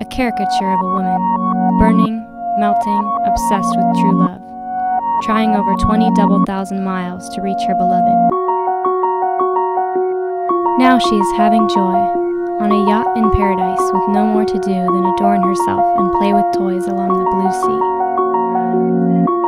A caricature of a woman, burning, melting, obsessed with true love, trying over 20 double thousand miles to reach her beloved. Now she is having joy, on a yacht in paradise with no more to do than adorn herself and play with toys along the blue sea.